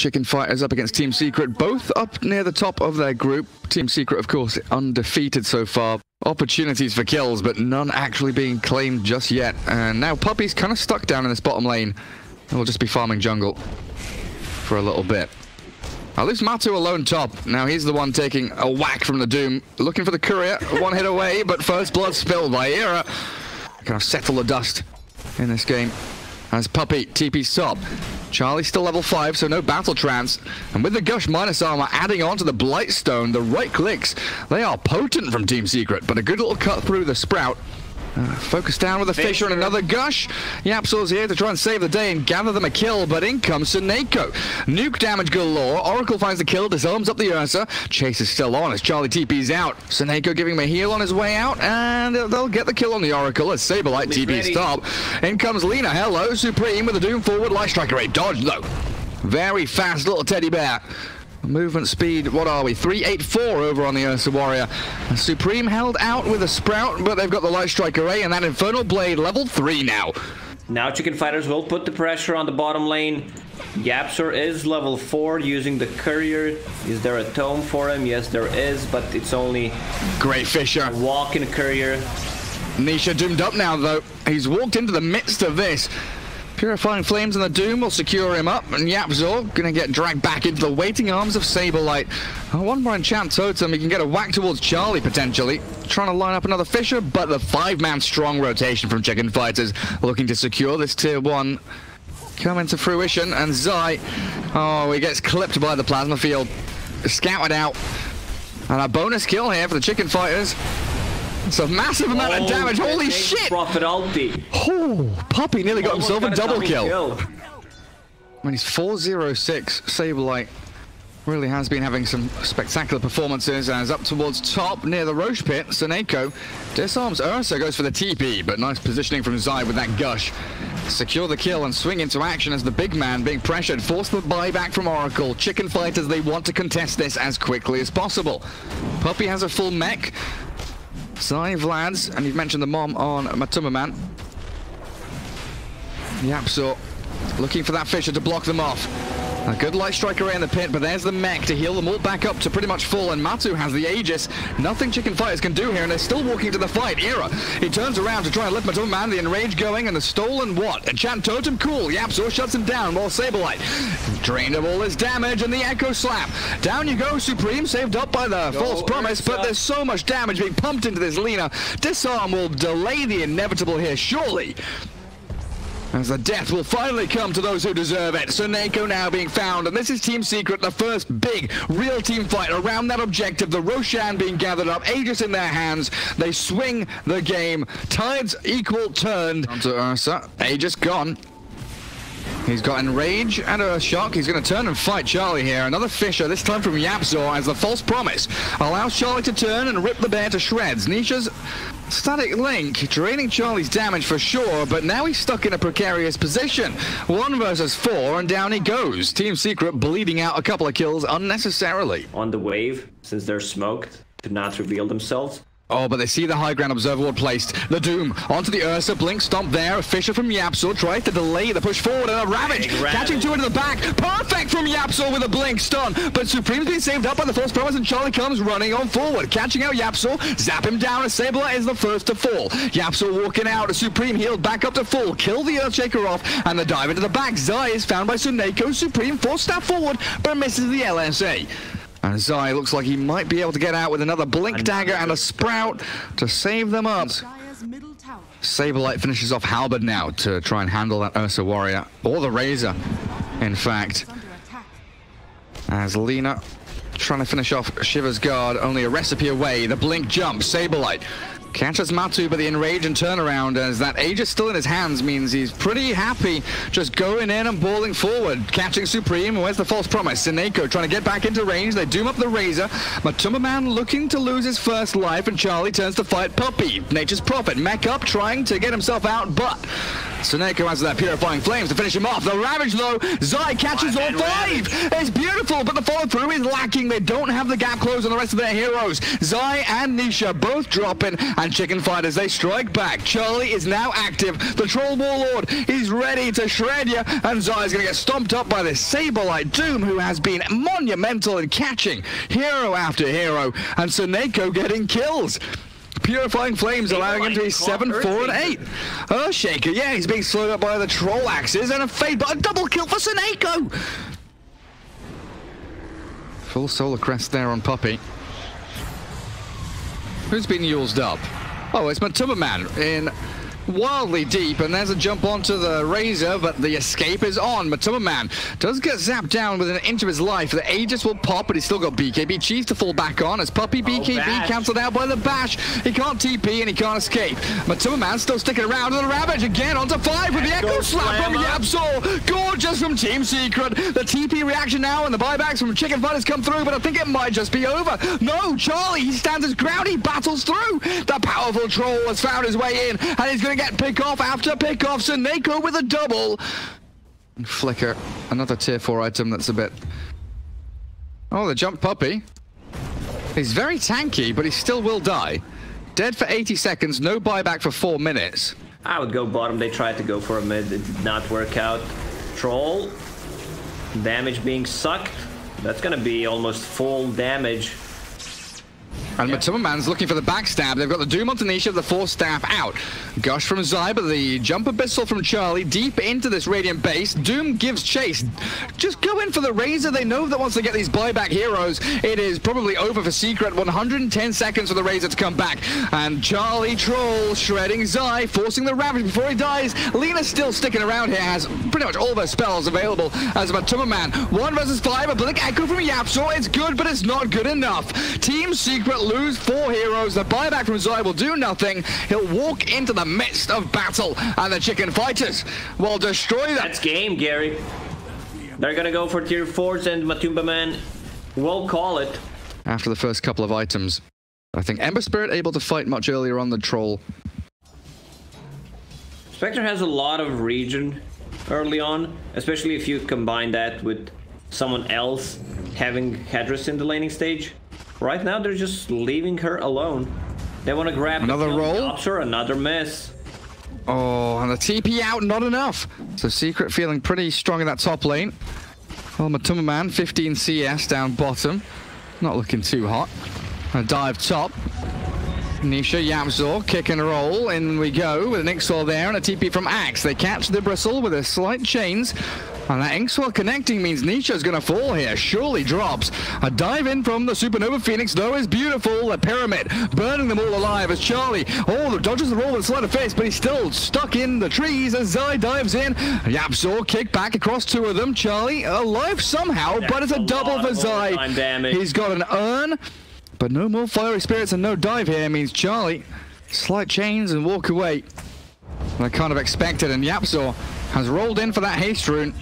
Chicken Fighters up against Team Secret, both up near the top of their group. Team Secret, of course, undefeated so far. Opportunities for kills, but none actually being claimed just yet. And now Puppey's kind of stuck down in this bottom lane. And we'll just be farming jungle for a little bit. At least Matu alone top. Now he's the one taking a whack from the Doom. Looking for the courier. One hit away, but first blood spilled by Era. Kind of settle the dust in this game. As Puppey TP top. Charlie still level 5, so no battle trance. And with the Gush minus armor adding on to the Blightstone, the right clicks, they are potent from Team Secret, but a good little cut through the Sprout. Uh, focus down with a Fissure and another Gush. YapzOr's here to try and save the day and gather them a kill, but in comes Suneko. Nuke damage galore. Oracle finds the kill, disarms up the Ursa. Chase is still on as Charlie TP's out. Suneko giving him a heal on his way out, and they'll get the kill on the Oracle as Saberlight TP's top. In comes Lina. Hello, Supreme with a Doom forward. Light Strike Array dodge though. Very fast little teddy bear. Movement speed, what are we? 384 over on the Ursa Warrior. Supreme held out with a Sprout, but they've got the Light Strike Array and that Infernal Blade level 3 now. Now Chicken Fighters will put the pressure on the bottom lane. YapzOr is level 4 using the Courier. Is there a tome for him? Yes, there is, but it's only... Great Fissure. Walking Courier. Nisha doomed up now, though. He's walked into the midst of this. Purifying Flames and the Doom will secure him up, and YapzOr gonna get dragged back into the waiting arms of Saberlight. Oh, uh, one more enchant totem, he can get a whack towards Charlie potentially. Trying to line up another Fissure, but the five-man strong rotation from Chicken Fighters looking to secure this tier one come into fruition, and Zai, oh, he gets clipped by the plasma field, scouted out. And a bonus kill here for the Chicken Fighters. It's a massive amount oh, of damage. Holy shit! Prophet ulti. Oh, Puppey nearly got himself a double kill. kill. When he's 406, Saberlight really has been having some spectacular performances as up towards top near the Rosh pit, Suneko disarms Ursa, goes for the TP, but nice positioning from Zai with that gush. Secure the kill and swing into action as the big man being pressured, force the buyback from Oracle. Chicken Fighters, they want to contest this as quickly as possible. Puppey has a full mech, Zai Vlads, and you've mentioned the mom on Matumbaman. YapzOr looking for that Fissure to block them off. A good light strike array in the pit, but there's the mech to heal them all back up to pretty much full, and Matu has the Aegis. Nothing Chicken Fighters can do here, and they're still walking to the fight. Era, he turns around to try and lift Matu Man, the Enrage going, and the Stolen what? Enchant Totem, cool. YapzOr shuts him down while Saberlight drained of all his damage, and the Echo Slap. Down you go, Supreme, saved up by the Go False Promise, but there's so much damage being pumped into this Lina. Disarm will delay the inevitable here, surely. As the death will finally come to those who deserve it. Suneko now being found, and this is Team Secret, the first big, real team fight around that objective. The Roshan being gathered up, Aegis in their hands. They swing the game. Tides equal turned. Onto Ursa. Aegis gone. He's got Enrage and a Shock. He's going to turn and fight Charlie here. Another Fissure, this time from YapzOr, as the False Promise allows Charlie to turn and rip the bear to shreds. Nisha's Static Link draining Charlie's damage for sure, but now he's stuck in a precarious position. One versus four, and down he goes. Team Secret bleeding out a couple of kills unnecessarily. On the wave, since they're smoked, to not reveal themselves. Oh, but they see the high ground observer ward placed. The Doom onto the Ursa. Blink stomp there. A Fissure from YapzOr tries to delay the push forward. And a Ravage catching two into the back. Perfect from YapzOr with a Blink stun. But Supreme's been saved up by the False Promise and Charlie comes running on forward. Catching out YapzOr. Zap him down as Sabler is the first to fall. YapzOr walking out. A Supreme healed back up to full. Kill the Earthshaker off and the dive into the back. Zai is found by Suneko. Supreme forced step forward but misses the LSA. And Zai looks like he might be able to get out with another Blink Dagger and a Sprout to save them up. Saberlight finishes off Halberd now to try and handle that Ursa Warrior, or the Razor, in fact. As Lina trying to finish off Shiva's guard, only a recipe away. The Blink jump, Saberlight Catches Matu, but the enrage and turnaround as that Aegis still in his hands means he's pretty happy just going in and balling forward. Catching Supreme, where's the false promise? Suneko trying to get back into range. They doom up the Razor. Matumbaman looking to lose his first life, and Charlie turns to fight Puppey. Nature's Prophet, mech up, trying to get himself out, but Suneko has that Purifying Flames to finish him off. The Ravage though, Zai catches all five. It's beautiful, but the follow through is lacking. They don't have the gap close on the rest of their heroes. Zai and Nisha both dropping and Chicken Fighters, they strike back. Charlie is now active. The Troll Warlord is ready to shred you, and Zai is going to get stomped up by this Saberlight Doom, who has been monumental in catching hero after hero, and Suneko getting kills. Purifying Flames allowing him to be 7, 4, and 8. Earthshaker, yeah, he's being slowed up by the Troll Axes and a Fade, but a double kill for Suneko! Full Solar Crest there on Puppey. Who's been used up? Oh, it's Matumbaman in wildly deep, and there's a jump onto the Razor, but the escape is on. Matumbaman does get zapped down with an inch of his life. The Aegis will pop, but he's still got BKB Chief to fall back on as Puppey BKB oh, cancelled out by the Bash. He can't TP and he can't escape. Matumbaman still sticking around, and the Ravage again onto five with the Echo Slap from YapzOr. Gorgeous from Team Secret. The TP reaction now, and the buybacks from Chicken Fighters come through, but I think it might just be over. No, Charlie, he stands his ground, he battles through. The powerful troll has found his way in, and he's going to get pick off after pick off. Suneko with a double. Flicker, another tier 4 item that's a bit... Oh, the jump Puppey. He's very tanky, but he still will die. Dead for 80 seconds, no buyback for 4 minutes. I would go bottom. They tried to go for a mid. It did not work out. Troll. Damage being sucked. That's going to be almost full damage and. Matuma looking for the backstab. They've got the Doom on Tanisha, the Force Staff out. Gush from Zai, but the Jump Abyssal from Charlie deep into this Radiant base. Doom gives chase. Just go in for the Razor. They know that once they get these buyback heroes, it is probably over for Secret. 110 seconds for the Razor to come back. And Charlie Troll shredding Zai, forcing the Ravage before he dies. Lina's still sticking around here, has pretty much all of her spells available as Matumbaman. One versus five, a Blink Echo from YapzOr. It's good, but it's not good enough. Team Secret lose four heroes. The buyback from Zai will do nothing. He'll walk into the midst of battle, and the Chicken Fighters will destroy them. That's game, Gary. They're gonna go for tier 4s, and Matumbaman will call it. After the first couple of items, I think Ember Spirit able to fight much earlier on the Troll. Spectre has a lot of region early on, especially if you combine that with someone else having Hedris in the laning stage. Right now, they're just leaving her alone. They want to grab another roll. Her, another miss. Oh, and the TP out, not enough. So Secret feeling pretty strong in that top lane. Well, Matumbaman, 15 CS down bottom. Not looking too hot. A dive top. Nisha, YapzOr, kick and roll. In we go with an Ixor there and a TP from Axe. They catch the bristle with a slight chains. And that Inkswell connecting means Nisha's going to fall here. Surely drops. A dive in from the Supernova Phoenix, though, is beautiful. The Pyramid burning them all alive as Charlie, oh, dodges the roll with sleight of fist, but he's still stuck in the trees as Zai dives in. YapzOr kick back across two of them. Charlie alive somehow, but it's a, a double for Zai. He's got an urn, but no more fiery spirits and no dive here means Charlie slight chains and walk away. I kind of expected, and YapzOr has rolled in for that haste rune.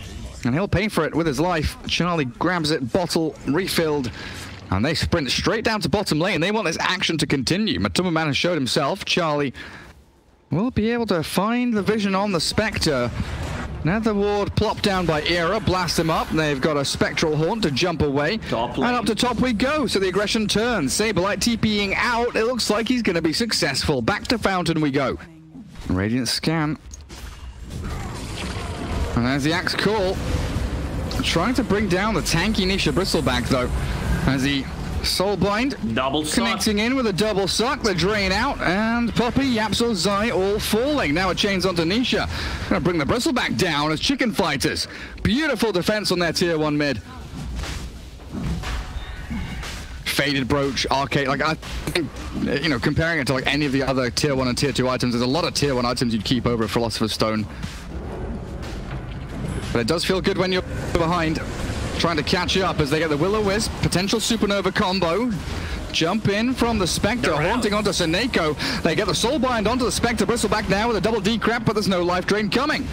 And he'll pay for it with his life. Charlie grabs it, bottle refilled. And they sprint straight down to bottom lane. They want this action to continue. Matumbaman has showed himself. Charlie will be able to find the vision on the Spectre. Nether Ward plopped down by Era, blast him up. They've got a Spectral Haunt to jump away. And up to top we go. So the aggression turns. Saberlight TPing out. It looks like he's going to be successful. Back to Fountain we go. Radiant scan. And there's the axe call. Trying to bring down the tanky Nisha Bristleback though. As he Soulbind double connecting in with a double suck, the drain out, and Puppey, YapzOr, Zai all falling. Now it chains onto Nisha. Gonna bring the Bristleback down as Chicken Fighters. Beautiful defense on their tier 1 mid. Faded Brooch, Arcade, like I you know, comparing it to like any of the other tier 1 and tier 2 items, there's a lot of tier 1 items you'd keep over a Philosopher's Stone. But it does feel good when you're behind. Trying to catch up as they get the Will-O-Wisp. Potential Supernova combo. Jump in from the Spectre, haunting onto Suneko. They get the Soulbind onto the Spectre. Bristle back now with a double decrep, but there's no life drain coming.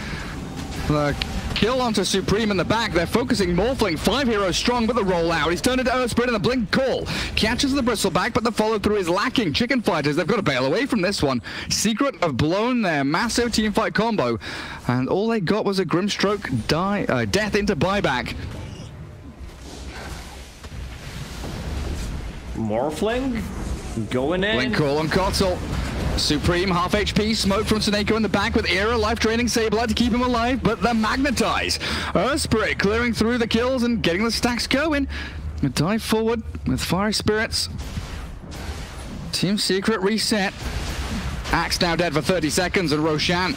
The kill onto Supreme in the back. They're focusing Morphling. Five heroes strong with the rollout. He's turned into Earth Spirit and the Blink Call. Catches the Bristleback, but the follow-through is lacking. Chicken Fighters, they've got to bail away from this one. Secret have blown their massive team fight combo, and all they got was a Grimstroke die, uh, death into buyback. Morphling going in. Blink Call on Kotal. Supreme, half HP, smoke from Suneko in the back with Era, life draining Sableye to keep him alive, but they magnetize. Earth Spirit clearing through the kills and getting the stacks going. A dive forward with Fire Spirits. Team Secret reset. Axe now dead for 30 seconds, and Roshan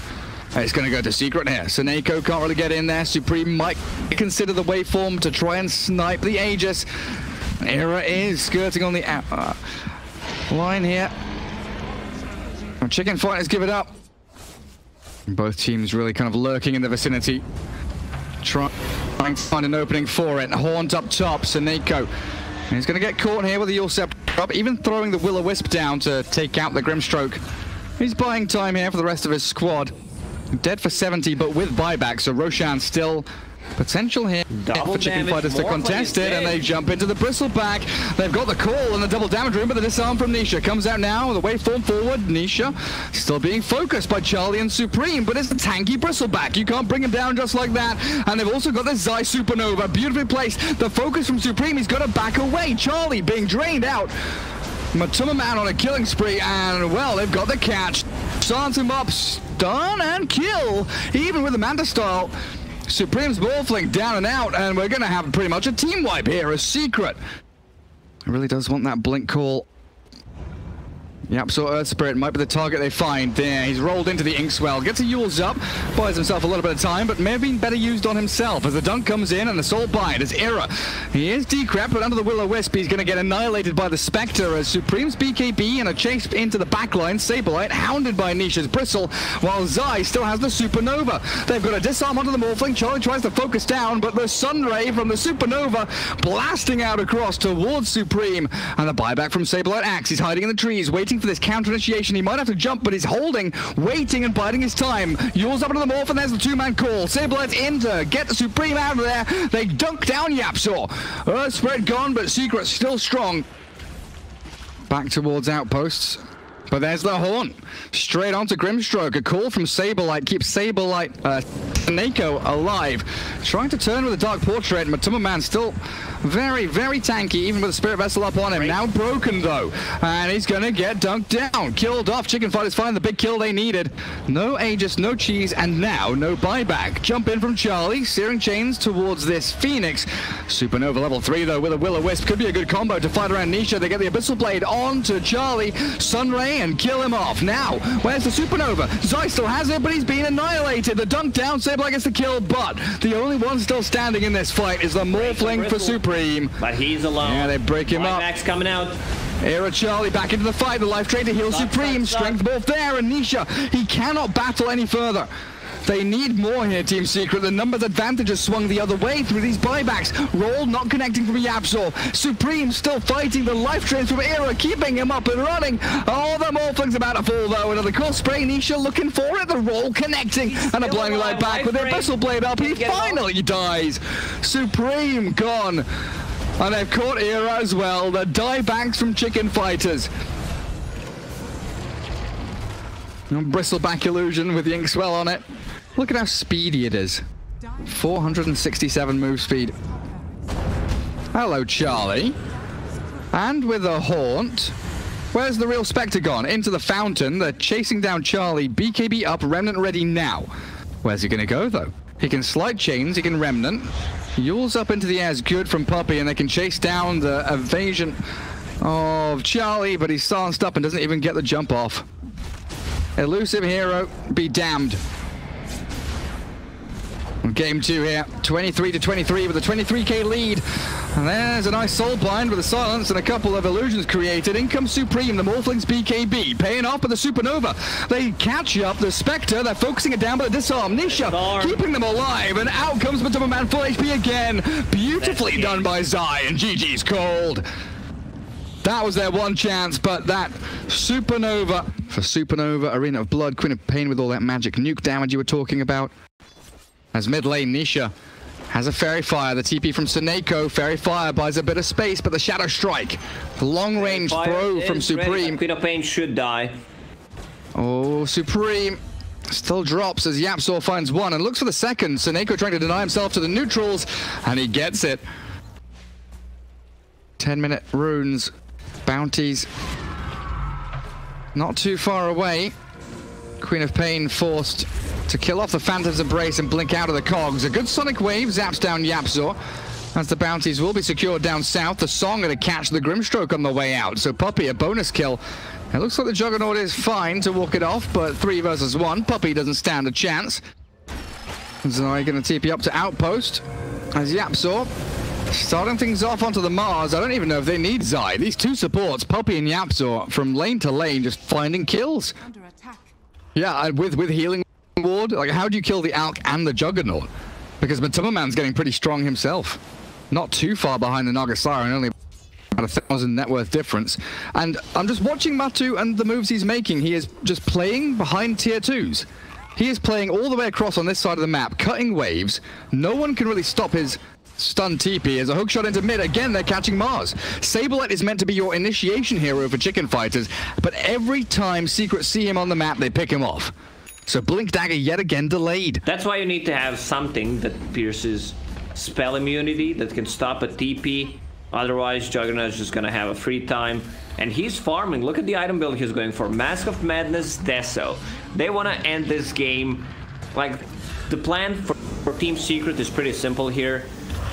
it's going to go to Secret here. Suneko can't really get in there. Supreme might consider the waveform to try and snipe the Aegis. Era is skirting on the uh, line here. Chicken Fighters give it up. Both teams really kind of lurking in the vicinity. Trying to find an opening for it. Haunt up top, Suneko. He's going to get caught here with the Eul up, even throwing the Will-O-Wisp down to take out the Grimstroke. He's buying time here for the rest of his squad. Dead for 70, but with buyback, so Roshan still Potential here double for Chicken Fighters to contest it, and they jump into the Bristleback. They've got the call and the double damage room, but the disarm from Nisha comes out now. The waveform forward, Nisha still being focused by Charlie and Supreme, but it's the tanky Bristleback. You can't bring him down just like that. And they've also got the Zai Supernova, beautifully placed. The focus from Supreme, he's got to back away. Charlie being drained out. Matumbaman on a killing spree, and well, they've got the catch. Silence him up, stun and kill, even with the Manta style. Supreme's Morphling down and out, and we're going to have pretty much a team wipe here, a secret. It really does want that blink call Yep, so Earth Spirit might be the target they find. There, he's rolled into the Inkswell, gets a Eul's up, buys himself a little bit of time, but may have been better used on himself as the dunk comes in and the Soul Bind is error. He is decrep, but under the Will-O-Wisp, he's going to get annihilated by the Spectre as Supreme's BKB and a chase into the backline. Sableye hounded by Nisha's Bristle, while Zai still has the Supernova. They've got a disarm onto the Morphling. Charlie tries to focus down, but the Sunray from the Supernova blasting out across towards Supreme. And the buyback from Sableye Axe. He's hiding in the trees, waiting waiting for this counter initiation. He might have to jump, but he's holding, waiting and biding his time. Eul's up into the morph, and there's the two-man call. Sableye's in to get the Supreme out of there. They dunk down Yapzor. Earth spread gone, but Secret still strong. Back towards outposts. But there's the horn. Straight onto Grimstroke. A call from Sableye keeps Sableye, uh, Neko alive. Trying to turn with a Dark Portrait. Matumbaman still very, very tanky, even with the Spirit Vessel up on him. Now broken, though. And he's going to get dunked down. Killed off. Chicken Fighters find the big kill they needed. No Aegis, no cheese, and now no buyback. Jump in from Charlie. Searing Chains towards this Phoenix. Supernova level 3, though, with a Will-O-Wisp. Could be a good combo to fight around Nisha. They get the Abyssal Blade onto Charlie. Sunray and kill him off. Now, where's the Supernova? Zai still has it, but he's been annihilated. The dunk down, Sableye gets the kill, but the only one still standing in this fight is the Morphling for Supreme. But he's alone. Yeah, they break him up. Max coming out. Era Charlie back into the fight. The life drain to heal Supreme. Strength both there, and Nisha, he cannot battle any further. They need more here, Team Secret. The numbers advantage has swung the other way through these buybacks. Roll not connecting from Yapzor. Supreme still fighting the life drains from Era, keeping him up and running. Oh, the Morphling's about to fall, though. Another cool spray. Nisha looking for it. The roll connecting. He's and a blinding light back with their Abyssal Blade up. He finally dies. Supreme gone. And they've caught Era as well. The diebacks from Chicken Fighters. Bristleback illusion with the Inkswell on it. Look at how speedy it is. 467 move speed. Hello, Charlie. And with a haunt. Where's the real Spectre gone? Into the fountain. They're chasing down Charlie. BKB up, Remnant ready now. Where's he going to go, though? He can slide chains, he can Remnant. Eul's up into the air is good from Puppey, and they can chase down the evasion of Charlie, but he's silenced up and doesn't even get the jump off. Elusive hero, be damned. Game two here, 23 to 23 with a 23k lead. And there's a nice soul bind with a silence and a couple of illusions created. In comes Supreme, the Morphlings BKB, paying off with the Supernova. They catch up the Spectre, they're focusing it down, but the disarm. Nisha keeping them alive, and out comes Matumbaman full HP again. Beautifully done by Zai, and GG's cold. That was their one chance, but that Supernova for Supernova, Arena of Blood, Queen of Pain with all that magic nuke damage you were talking about. As mid lane, Nisha has a Fairy Fire. The TP from Suneko. Fairy Fire buys a bit of space, but the Shadow Strike. Long range throw from Supreme. Queen of Pain should die. Oh, Supreme still drops as Yapzor finds one and looks for the second. Suneko trying to deny himself to the neutrals, and he gets it. 10 minute runes, bounties. not too far away. Queen of Pain forced to kill off the Phantom's Embrace and blink out of the cogs. A good Sonic Wave zaps down YapzOr. As the bounties will be secured down south, the Song going to catch the Grimstroke on the way out. So Puppey, a bonus kill. It looks like the Juggernaut is fine to walk it off, but three versus one. Puppey doesn't stand a chance. Zai going to TP up to Outpost. As YapzOr starting things off onto the Mars. I don't even know if they need Zai. These two supports, Puppey and YapzOr, from lane to lane, just finding kills. Yeah, uh, with, with healing ward, like how do you kill the Alk and the Juggernaut? Because Matumbaman's getting pretty strong himself. Not too far behind the Naga Siren, only about a thousand net worth difference. And I'm just watching Matu and the moves he's making. He is just playing behind tier twos. He is playing all the way across on this side of the map, cutting waves. No one can really stop his stun TP as a hook shot into mid. Again, they're catching Mars. Saberlight is meant to be your initiation hero for chicken fighters, but every time Secret see him on the map, they pick him off. So Blink Dagger yet again delayed. That's why you need to have something that pierces spell immunity that can stop a TP. Otherwise, Juggernaut is just gonna have a free time. And he's farming. Look at the item build he's going for. Mask of Madness, Deso. They want to end this game. Like, the plan for, for Team Secret is pretty simple here.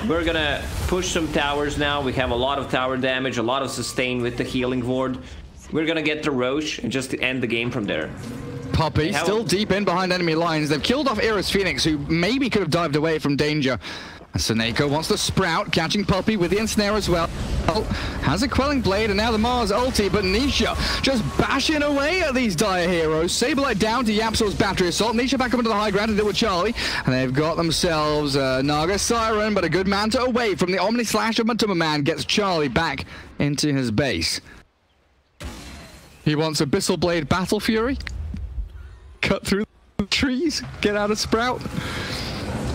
We're gonna push some towers now. We have a lot of tower damage, a lot of sustain with the healing ward. We're gonna get the Rosh and just end the game from there. Puppey still deep in behind enemy lines. They've killed off Era's Phoenix, who maybe could have dived away from danger. And wants the Sprout, catching Puppey with the Ensnare as well. Oh, Has a Quelling Blade, and now the Mars ulti, but Nisha just bashing away at these dire heroes. Saberlight down to YapzOr's Battery Assault. Nisha back up into the high ground to deal with Charlie, and they've got themselves a Naga Siren, but a good Manta away from the Omni Slash of Matumbaman gets Charlie back into his base. He wants Abyssal Blade Battle Fury. Cut through the trees, get out of Sprout.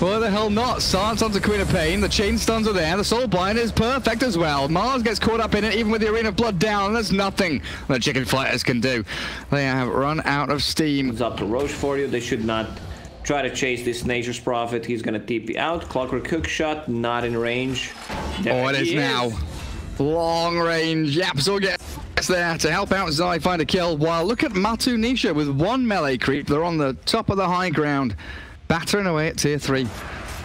Why the hell not? Stance onto Queen of Pain. The chain stuns are there. The Soul Bind is perfect as well. Mars gets caught up in it, even with the Arena of Blood down. There's nothing the Chicken Fighters can do. They have run out of steam. It's up to Rosh for you. They should not try to chase this Nature's Prophet. He's going to TP out. Clockwork Hook Shot, not in range. There oh, it is, is now. Long range. YapzOr gets there to help out Zai find a kill. While look at Matu Nisha with one melee creep. They're on the top of the high ground battering away at tier three.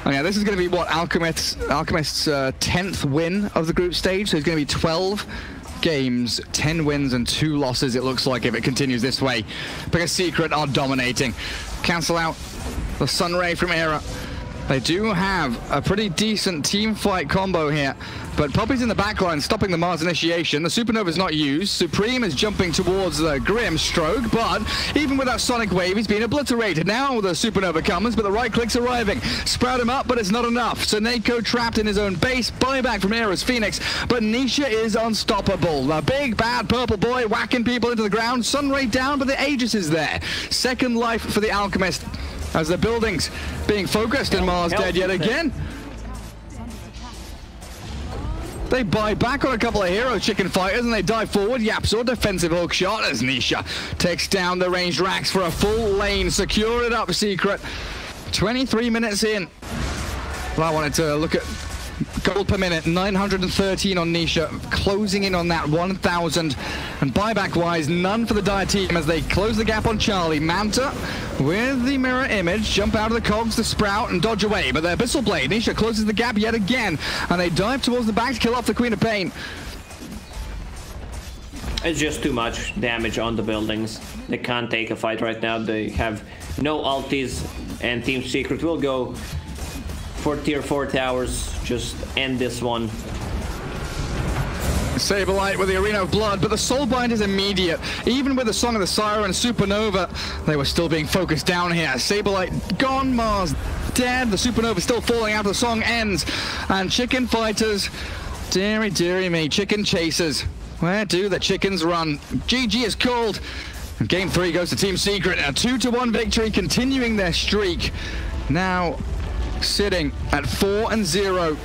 Oh yeah, this is going to be what Alchemist's Alchemist's uh, 10th win of the group stage. So it's going to be 12 games, 10 wins and two losses. It looks like if it continues this way, because Secret are dominating. Cancel out the Sunray from Era. They do have a pretty decent team fight combo here, but Puppey's in the backline stopping the Mars initiation. The Supernova is not used. Supreme is jumping towards the Grimstroke, but even with that Sonic Wave, he's being obliterated. Now the Supernova comes, but the right click's arriving. Sprout him up, but it's not enough. Suneko trapped in his own base, buyback from Era's Phoenix, but Nisha is unstoppable. The big bad purple boy whacking people into the ground. Sunray down, but the Aegis is there. Second life for the Alchemist as the buildings being focused and Mars dead yet again. They buy back on a couple of hero chicken fighters and they dive forward. YapzOr defensive hook shot as Nisha takes down the ranged racks for a full lane. Secure it up, Secret. 23 minutes in. Well, I wanted to look at Gold per minute, 913 on Nisha, closing in on that 1,000. And buyback-wise, none for the Dire team as they close the gap on Charlie. Manta with the mirror image, jump out of the cogs to Sprout and dodge away. But the Abyssal Blade, Nisha closes the gap yet again. And they dive towards the back to kill off the Queen of Pain. It's just too much damage on the buildings. They can't take a fight right now. They have no ultis and Team Secret will go for tier 4 towers. Just end this one. Saberlight with the Arena of Blood, but the Soulbind is immediate. Even with the Song of the Siren Supernova, they were still being focused down here. Saberlight gone, Mars dead. The Supernova still falling out. The song ends. And Chicken Fighters, dearie, dearie me, Chicken Chasers. Where do the chickens run? GG is called. Game three goes to Team Secret. A 2 to one victory, continuing their streak. Now, sitting at 4 and 0